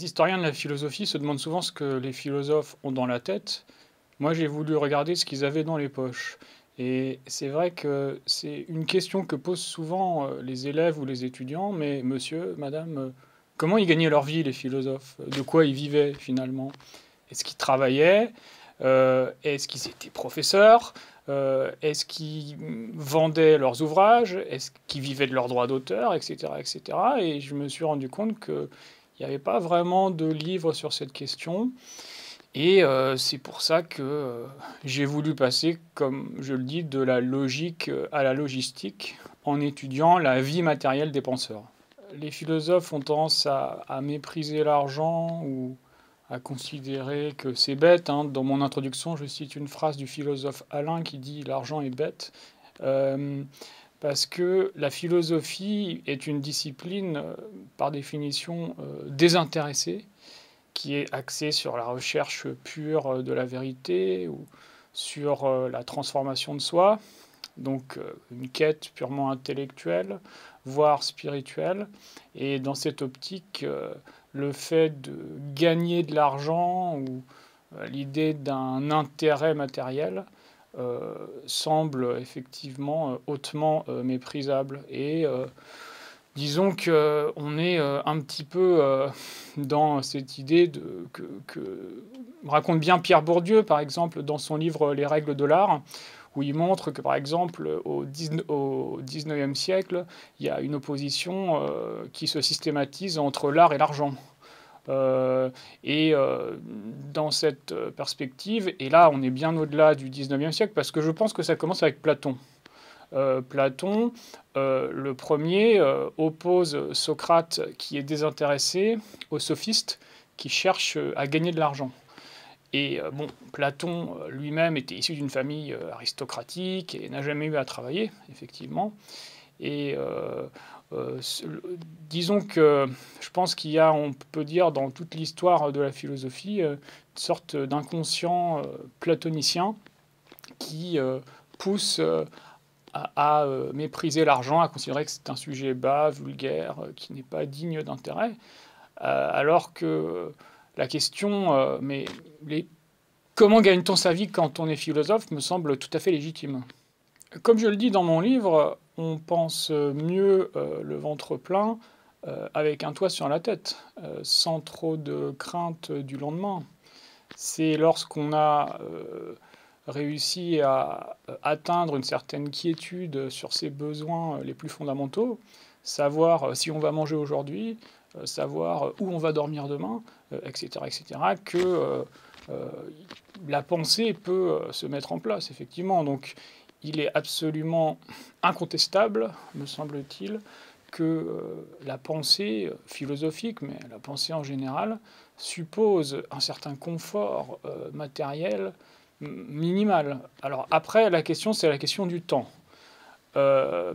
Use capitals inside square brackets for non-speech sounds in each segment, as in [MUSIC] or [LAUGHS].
Les historiens de la philosophie se demandent souvent ce que les philosophes ont dans la tête. Moi, j'ai voulu regarder ce qu'ils avaient dans les poches. Et c'est vrai que c'est une question que posent souvent euh, les élèves ou les étudiants, mais monsieur, madame, euh, comment ils gagnaient leur vie, les philosophes? De quoi ils vivaient finalement? Est-ce qu'ils travaillaient? Euh, Est-ce qu'ils étaient professeurs? Est-ce qu'ils vendaient leurs ouvrages? Est-ce qu'ils vivaient de leurs droits d'auteur, etc., etc. Et je me suis rendu compte qu'il n'y avait pas vraiment de livre sur cette question. Et euh, c'est pour ça que euh, j'ai voulu passer, comme je le dis, de la logique euh, à la logistique en étudiant la vie matérielle des penseurs. Les philosophes ont tendance à, mépriser l'argent ou à considérer que c'est bête. Hein. Dans mon introduction, je cite une phrase du philosophe Alain qui dit L'argent est bête. Parce que la philosophie est une discipline, par définition, désintéressée qui est axé sur la recherche pure de la vérité ou sur euh, la transformation de soi, donc euh, une quête purement intellectuelle, voire spirituelle. Et dans cette optique, euh, le fait de gagner de l'argent ou l'idée d'un intérêt matériel semble effectivement hautement méprisable. Et disons qu'on est euh, un petit peu euh, dans cette idée que, raconte bien Pierre Bourdieu, par exemple, dans son livre Les règles de l'art, où il montre que, par exemple, au, 19, siècle, il y a une opposition euh, qui se systématise entre l'art et l'argent. Et dans cette perspective, et là on est bien au-delà du 19e siècle, parce que je pense que ça commence avec Platon. Euh, Platon, euh, le premier, euh, oppose Socrate qui est désintéressé aux sophistes qui cherchent à gagner de l'argent. Et bon, Platon lui-même était issu d'une famille aristocratique et n'a jamais eu à travailler, effectivement. Et disons que je pense qu'il y a, on peut dire, dans toute l'histoire de la philosophie, une sorte d'inconscient platonicien qui pousse à, euh, mépriser l'argent, à considérer que c'est un sujet bas, vulgaire, euh, qui n'est pas digne d'intérêt, euh, alors que la question, mais comment gagne-t-on sa vie quand on est philosophe, me semble tout à fait légitime. Comme je le dis dans mon livre, on pense mieux le ventre plein avec un toit sur la tête, sans trop de crainte du lendemain. C'est lorsqu'on a réussi à euh, atteindre une certaine quiétude sur ses besoins euh, les plus fondamentaux, savoir euh, si on va manger aujourd'hui, savoir où on va dormir demain, etc., etc., que la pensée peut se mettre en place, effectivement. Donc, il est absolument incontestable, me semble-t-il, que la pensée philosophique, mais la pensée en général, suppose un certain confort matériel minimale. Alors après, la question, c'est la question du temps. Euh,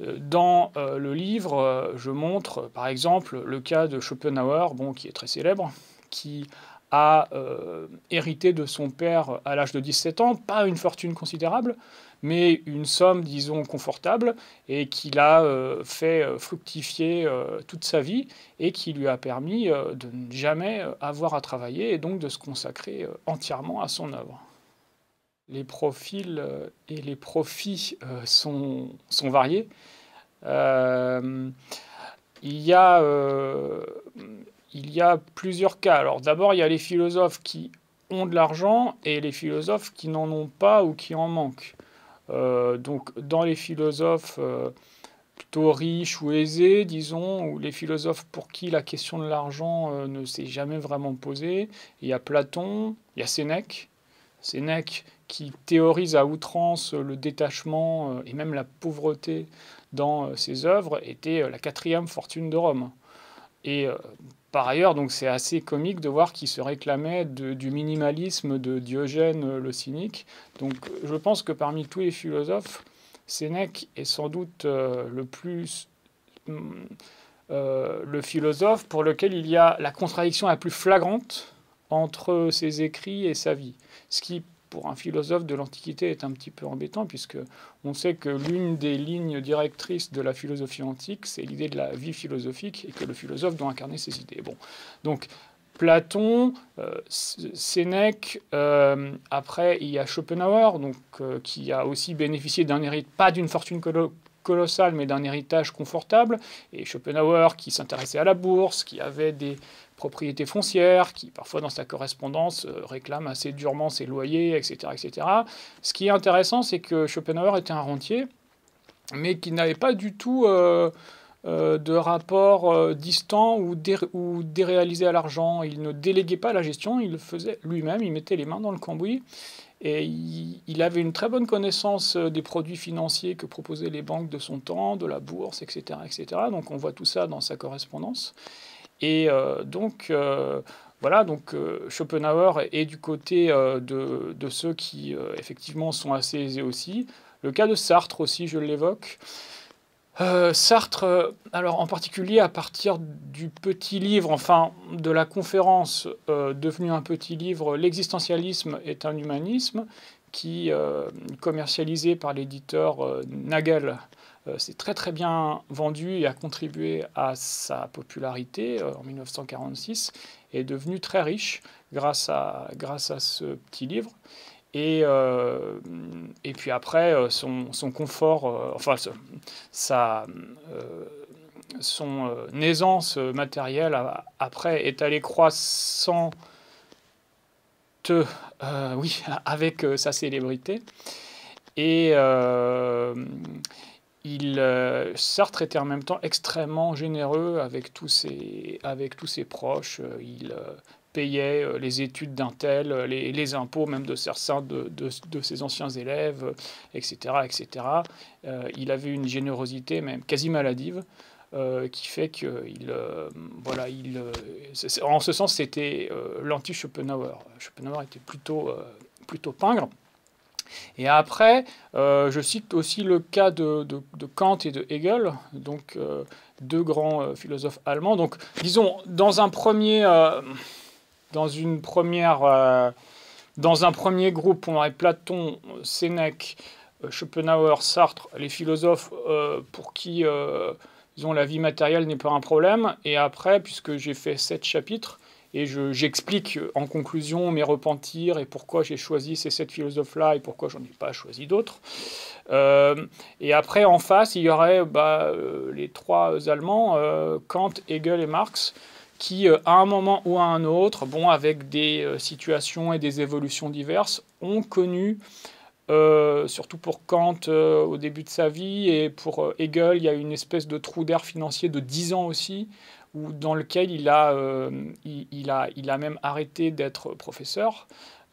dans euh, le livre, euh, je montre par exemple le cas de Schopenhauer, bon, qui est très célèbre, qui a hérité de son père à l'âge de 17 ans, pas une fortune considérable, mais une somme, disons, confortable, et qui l'a euh, fait euh, fructifier euh, toute sa vie, et qui lui a permis de ne jamais avoir à travailler, et donc de se consacrer entièrement à son œuvre. Les profils et les profits sont, sont, variés. il, y a, il y a plusieurs cas. Alors d'abord, il y a les philosophes qui ont de l'argent et les philosophes qui n'en ont pas ou qui en manquent. Euh, donc dans les philosophes euh, plutôt riches ou aisés, disons, ou les philosophes pour qui la question de l'argent euh, ne s'est jamais vraiment posée, il y a Platon, il y a Sénèque, Sénèque qui théorise à outrance le détachement et même la pauvreté dans ses œuvres, était la quatrième fortune de Rome. Et par ailleurs, donc c'est assez comique de voir qu'il se réclamait du minimalisme de Diogène euh, le cynique. Donc je pense que parmi tous les philosophes, Sénèque est sans doute euh, le plus euh, le philosophe pour lequel il y a la contradiction la plus flagrante entre ses écrits et sa vie. Ce qui pour un philosophe de l'Antiquité est un petit peu embêtant, puisque on sait que l'une des lignes directrices de la philosophie antique, c'est l'idée de la vie philosophique, et que le philosophe doit incarner ses idées. Bon, donc Platon, euh, Sénèque, euh, après il y a Schopenhauer, donc, euh, qui a aussi bénéficié d'un héritage, pas d'une fortune colossale, mais d'un héritage confortable, et Schopenhauer qui s'intéressait à la bourse, qui avait des propriétés foncières, qui parfois dans sa correspondance réclame assez durement ses loyers, etc., etc. Ce qui est intéressant, c'est que Schopenhauer était un rentier, mais qui n'avait pas du tout euh, de rapports euh, distants ou, ou, déréalisés à l'argent. Il ne déléguait pas la gestion, il le faisait lui-même, il mettait les mains dans le cambouis. Et il, avait une très bonne connaissance euh, des produits financiers que proposaient les banques de son temps, de la bourse, etc. etc. Donc on voit tout ça dans sa correspondance. Et donc, voilà, donc Schopenhauer est du côté de, ceux qui, effectivement, sont assez aisés aussi. Le cas de Sartre aussi, je l'évoque. Euh, Sartre, euh, alors en particulier à partir du petit livre, enfin de la conférence euh, devenue un petit livre, L'existentialisme est un humanisme, qui, commercialisé par l'éditeur Nagel, s'est très très bien vendu et a contribué à sa popularité en 1946, est devenu très riche grâce à, grâce à ce petit livre. Et, euh, et puis après, euh, son, son confort, euh, enfin, sa, son aisance matérielle après est allée croissant oui, [LAUGHS] avec sa célébrité. Et il, Sartre était en même temps extrêmement généreux avec tous ses, avec tous ses proches. Il payait euh, les études d'un tel, euh, les, impôts même de certains de, de, ses anciens élèves, etc. Euh, etc. il avait une générosité même quasi maladive. qui fait qu'il, voilà, il, en ce sens, c'était l'anti-Schopenhauer. Schopenhauer était plutôt, plutôt pingre. Et après, je cite aussi le cas de, de, Kant et de Hegel, donc deux grands philosophes allemands. Donc, disons, dans un premier, dans, une première, euh, dans un premier groupe, on aurait Platon, Sénèque, euh, Schopenhauer, Sartre, les philosophes euh, pour qui la vie matérielle n'est pas un problème. Et après, puisque j'ai fait sept chapitres, et j'explique en conclusion mes repentirs et pourquoi j'ai choisi ces sept philosophes-là et pourquoi j'en ai pas choisi d'autres. et après, en face, il y aurait bah, les trois Allemands, Kant, Hegel et Marx, qui, euh, à un moment ou à un autre, bon, avec des euh, situations et des évolutions diverses, ont connu, euh, surtout pour Kant au début de sa vie, et pour Hegel, il y a une espèce de trou d'air financier de 10 ans aussi, où, dans lequel il a, il, a, il a même arrêté d'être professeur.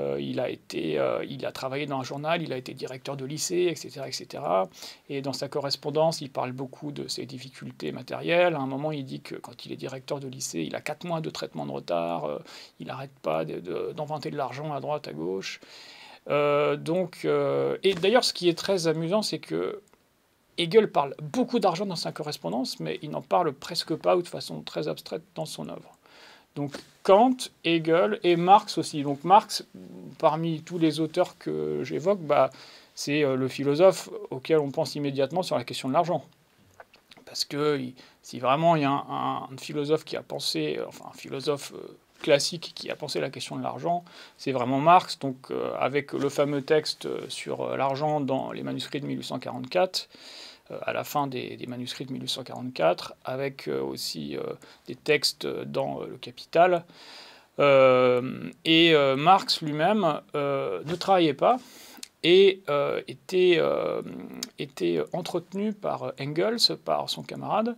Euh, il, a été, euh, il a travaillé dans un journal, il a été directeur de lycée, etc., etc. Et dans sa correspondance, il parle beaucoup de ses difficultés matérielles. À un moment, il dit que quand il est directeur de lycée, il a quatre mois de traitement de retard, euh, il n'arrête pas d'inventer de, l'argent à droite, à gauche. donc, et d'ailleurs, ce qui est très amusant, c'est que Hegel parle beaucoup d'argent dans sa correspondance, mais il n'en parle presque pas ou de façon très abstraite dans son œuvre. Donc Kant, Hegel et Marx aussi. Donc Marx, parmi tous les auteurs que j'évoque, bah, c'est euh, le philosophe auquel on pense immédiatement sur la question de l'argent. Parce que si vraiment il y a un, philosophe qui a pensé, enfin un philosophe euh, classique qui a pensé la question de l'argent, c'est vraiment Marx. Donc euh, avec le fameux texte sur l'argent dans les manuscrits de 1844. Euh, à la fin des, manuscrits de 1844, avec euh, aussi euh, des textes dans le Capital. et Marx lui-même ne travaillait pas et était, était entretenu par Engels, par son camarade.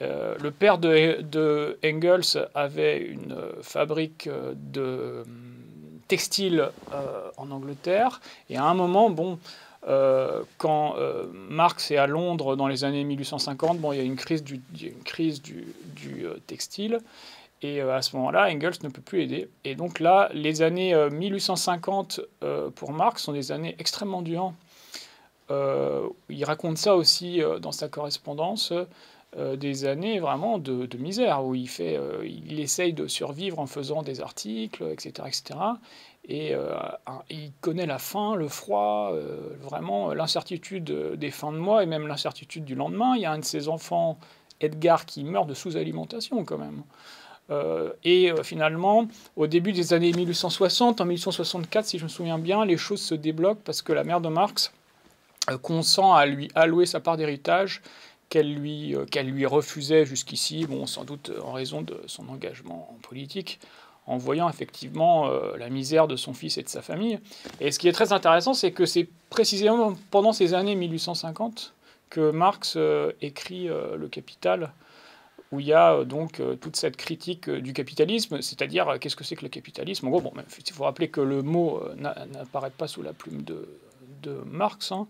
le père de, Engels avait une fabrique de textile en Angleterre et à un moment, bon, euh, quand euh, Marx est à Londres dans les années 1850, bon, il y a une crise du, crise du, euh, textile. Et à ce moment-là, Engels ne peut plus aider. Et donc là, les années 1850 pour Marx sont des années extrêmement dures. il raconte ça aussi dans sa correspondance. des années vraiment de, de, misère où il fait, il essaye de survivre en faisant des articles, etc., etc. Et il, connaît la faim, le froid, vraiment l'incertitude des fins de mois et même l'incertitude du lendemain. Il y a un de ses enfants, Edgar, qui meurt de sous-alimentation quand même. et finalement, au début des années 1860, en 1864, si je me souviens bien, les choses se débloquent parce que la mère de Marx consent à lui allouer sa part d'héritage qu'elle lui, refusait jusqu'ici, bon, sans doute en raison de son engagement politique en voyant effectivement euh, la misère de son fils et de sa famille. Et ce qui est très intéressant, c'est que c'est précisément pendant ces années 1850 que Marx euh, écrit euh, Le Capital, où il y a donc toute cette critique du capitalisme, c'est-à-dire qu'est-ce que c'est que le capitalisme? En gros, bon, il faut rappeler que le mot n'apparaît pas sous la plume de, Marx. Hein.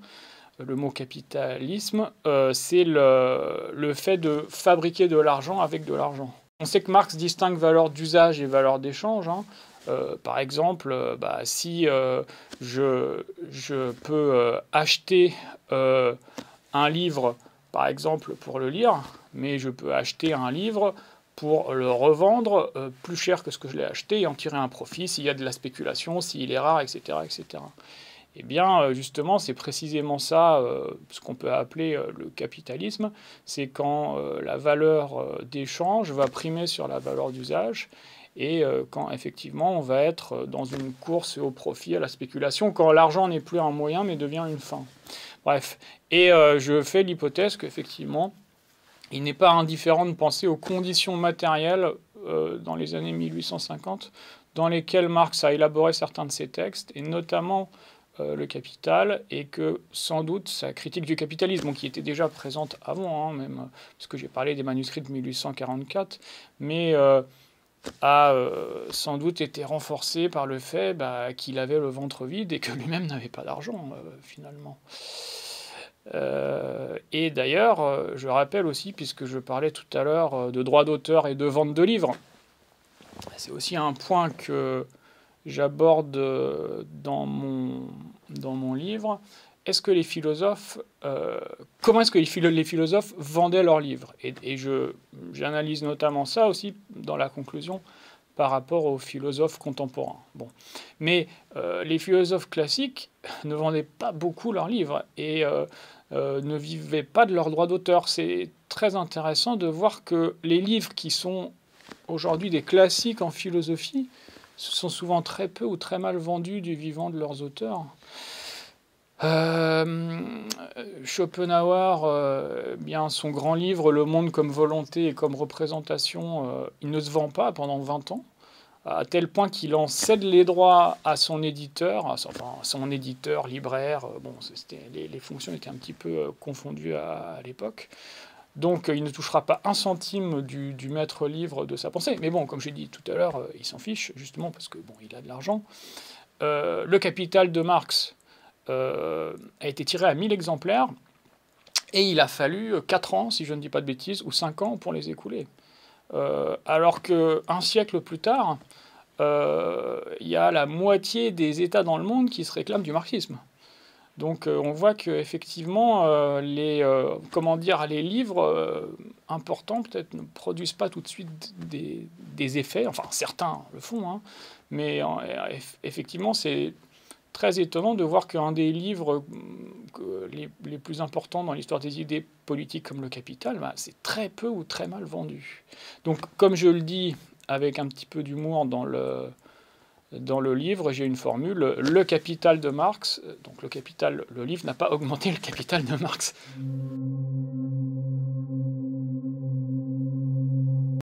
Le mot capitalisme, c'est le, le fait de fabriquer de l'argent avec de l'argent. On sait que Marx distingue valeur d'usage et valeur d'échange. Hein. Euh, par exemple, euh, bah, si euh, je, je, peux acheter un livre, par exemple, pour le lire, mais je peux acheter un livre pour le revendre plus cher que ce que je l'ai acheté et en tirer un profit s'il y a de la spéculation, s'il est rare, etc. etc. Eh bien, euh, justement, c'est précisément ça, euh, ce qu'on peut appeler euh, le capitalisme, c'est quand la valeur d'échange va primer sur la valeur d'usage et quand effectivement on va être dans une course au profit, à la spéculation, quand l'argent n'est plus un moyen mais devient une fin. Bref, et je fais l'hypothèse qu'effectivement, il n'est pas indifférent de penser aux conditions matérielles dans les années 1850 dans lesquelles Marx a élaboré certains de ses textes, et notamment euh, le capital et que sans doute sa critique du capitalisme, qui était déjà présente avant, hein, même, parce que j'ai parlé des manuscrits de 1844, mais euh, a euh, sans doute été renforcée par le fait bah, qu'il avait le ventre vide et que lui-même n'avait pas d'argent finalement. et d'ailleurs, je rappelle aussi, puisque je parlais tout à l'heure de droit d'auteur et de vente de livres, c'est aussi un point que j'aborde euh, dans mon, dans mon livre, est-ce que les philosophes, euh, comment est-ce que les, philosophes vendaient leurs livres? Et, et j'analyse notamment ça aussi dans la conclusion par rapport aux philosophes contemporains. Bon. Mais euh, les philosophes classiques [LAUGHS] ne vendaient pas beaucoup leurs livres et ne vivaient pas de leurs droits d'auteur. C'est très intéressant de voir que les livres qui sont aujourd'hui des classiques en philosophie sont souvent très peu ou très mal vendus du vivant de leurs auteurs. Euh, Schopenhauer, euh, bien son grand livre Le monde comme volonté et comme représentation, euh, il ne se vend pas pendant 20 ans, à tel point qu'il en cède les droits à son éditeur, enfin son éditeur, libraire, bon, les, fonctions étaient un petit peu confondues à l'époque. Donc il ne touchera pas un centime du, maître livre de sa pensée. Mais bon, comme j'ai dit tout à l'heure, euh, il s'en fiche, justement parce que bon, il a de l'argent. Euh, le capital de Marx euh, a été tiré à 1000 exemplaires, et il a fallu 4 ans, si je ne dis pas de bêtises, ou 5 ans pour les écouler. alors qu'un siècle plus tard, il y a la moitié des États dans le monde qui se réclament du marxisme. Donc euh, on voit qu'effectivement, euh, les, euh, comment dire, les livres importants peut-être ne produisent pas tout de suite des, effets, enfin certains le font, hein. mais effectivement c'est très étonnant de voir qu'un des livres les, plus importants dans l'histoire des idées politiques comme le Capital, bah, c'est très peu ou très mal vendu. Donc comme je le dis avec un petit peu d'humour dans le dans le livre, j'ai une formule, le capital de Marx, donc le capital, le livre n'a pas augmenté le capital de Marx.